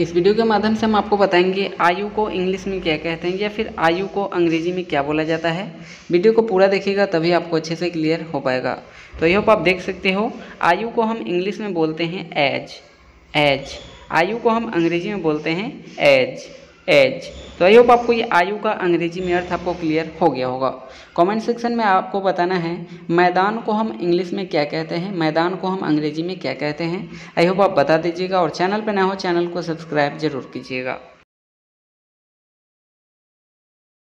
इस वीडियो के माध्यम से हम आपको बताएँगे आयु को इंग्लिश में क्या कहते हैं या फिर आयु को अंग्रेज़ी में क्या बोला जाता है। वीडियो को पूरा देखिएगा, तभी आपको अच्छे से क्लियर हो पाएगा। तो ये आप देख सकते हो, आयु को हम इंग्लिश में बोलते हैं एज। एज। आयु को हम अंग्रेज़ी में बोलते हैं एज। एज। तो आई होप आपको ये आयु का अंग्रेज़ी में अर्थ आपको क्लियर हो गया होगा। कमेंट सेक्शन में आपको बताना है, मैदान को हम इंग्लिश में क्या कहते हैं, मैदान को हम अंग्रेज़ी में क्या कहते हैं। आई होप आप बता दीजिएगा और चैनल पर ना हो चैनल को सब्सक्राइब ज़रूर कीजिएगा।